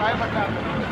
Vai, bacana.